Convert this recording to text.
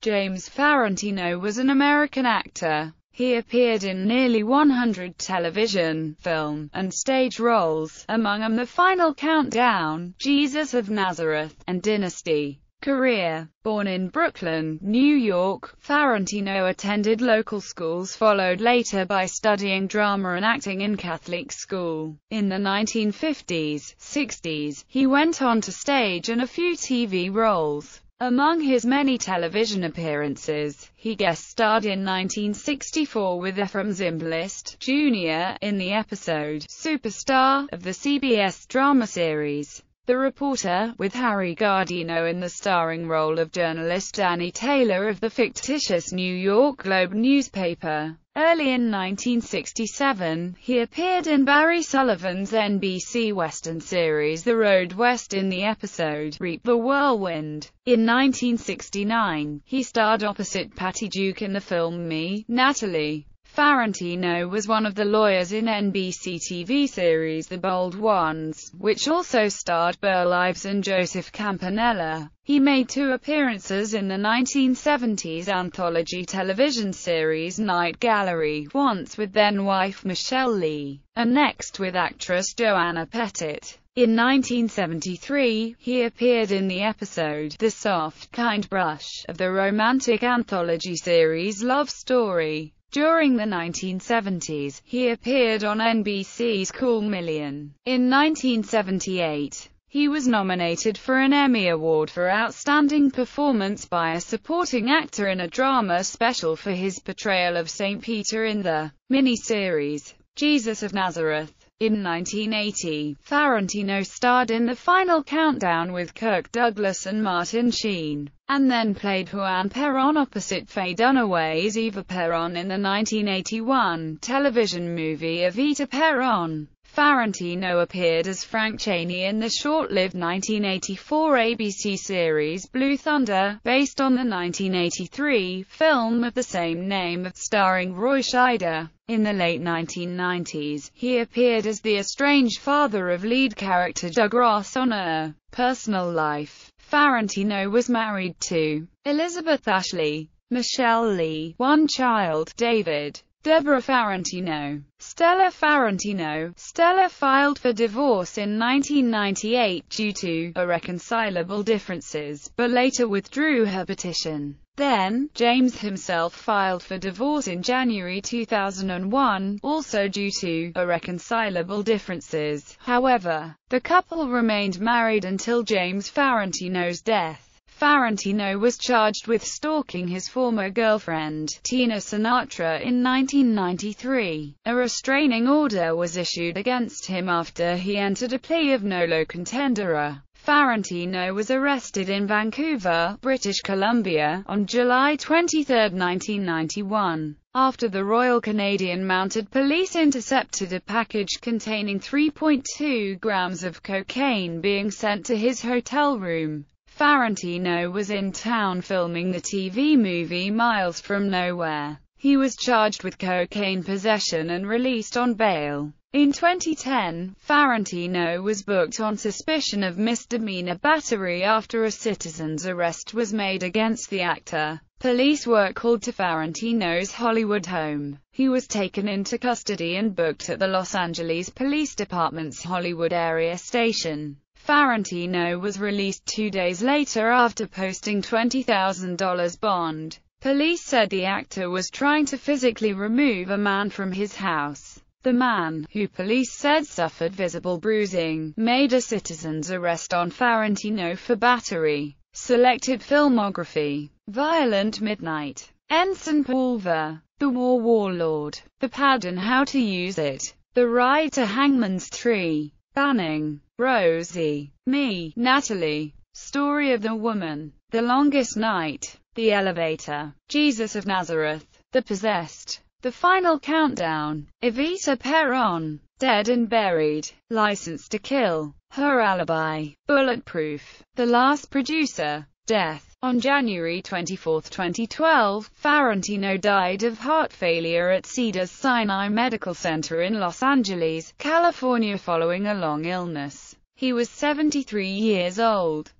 James Farentino was an American actor. He appeared in nearly 100 television, film, and stage roles, among them The Final Countdown, Jesus of Nazareth, and Dynasty. Career Born in Brooklyn, New York, Farentino attended local schools followed later by studying drama and acting in Catholic school. In the 1950s, 60s, he went on to stage and a few TV roles. Among his many television appearances, he guest-starred in 1964 with Efrem Zimbalist, Jr., in the episode, Superstar, of the CBS drama series, The Reporter, with Harry Guardino in the starring role of journalist Danny Taylor of the fictitious New York Globe newspaper. Early in 1967, he appeared in Barry Sullivan's NBC Western series The Road West in the episode, Reap the Whirlwind. In 1969, he starred opposite Patty Duke in the film Me, Natalie. Farentino was one of the lawyers in NBC TV series The Bold Ones, which also starred Burl Ives and Joseph Campanella. He made two appearances in the 1970s anthology television series Night Gallery, once with then-wife Michelle Lee, and next with actress Joanna Pettet. In 1973, he appeared in the episode The Soft, Kind Brush of the romantic anthology series Love Story. During the 1970s, he appeared on NBC's Cool Million. In 1978, he was nominated for an Emmy Award for Outstanding Performance by a Supporting Actor in a Drama Special for his portrayal of St. Peter in the miniseries, Jesus of Nazareth. In 1980, Farentino starred in The Final Countdown with Kirk Douglas and Martin Sheen, and then played Juan Perón opposite Faye Dunaway's Eva Perón in the 1981 television movie Evita Perón. Farentino appeared as Frank Cheney in the short-lived 1984 ABC series Blue Thunder, based on the 1983 film of the same name, starring Roy Scheider. In the late 1990s, he appeared as the estranged father of lead character Doug Ross on a personal life. Farentino was married to Elizabeth Ashley, Michelle Lee, one child, David, Deborah Farentino, Stella Farentino. Stella filed for divorce in 1998 due to irreconcilable differences, but later withdrew her petition. Then, James himself filed for divorce in January 2001, also due to irreconcilable differences. However, the couple remained married until James Farentino's death. Farentino was charged with stalking his former girlfriend, Tina Sinatra, in 1993. A restraining order was issued against him after he entered a plea of nolo contendere. Farentino was arrested in Vancouver, British Columbia, on July 23, 1991, after the Royal Canadian Mounted Police intercepted a package containing 3.2 grams of cocaine being sent to his hotel room. Farentino was in town filming the TV movie Miles from Nowhere. He was charged with cocaine possession and released on bail. In 2010, Farentino was booked on suspicion of misdemeanor battery after a citizen's arrest was made against the actor. Police were called to Farentino's Hollywood home. He was taken into custody and booked at the Los Angeles Police Department's Hollywood area station. Farentino was released two days later after posting $20,000 bond. Police said the actor was trying to physically remove a man from his house. The man, who police said suffered visible bruising, made a citizen's arrest on Farentino for battery. Selected filmography. Violent Midnight. Ensign Pulver. The War Warlord. The Pad and How to Use It. The Ride to Hangman's Tree. Banning. Rosie. Me. Natalie. Story of the Woman. The Longest Night. The Elevator. Jesus of Nazareth. The Possessed. The Final Countdown. Evita Perón. Dead and Buried. License to Kill. Her Alibi. Bulletproof. The Last Producer. Death. On January 24, 2012, Farentino died of heart failure at Cedars-Sinai Medical Center in Los Angeles, California following a long illness. He was 73 years old.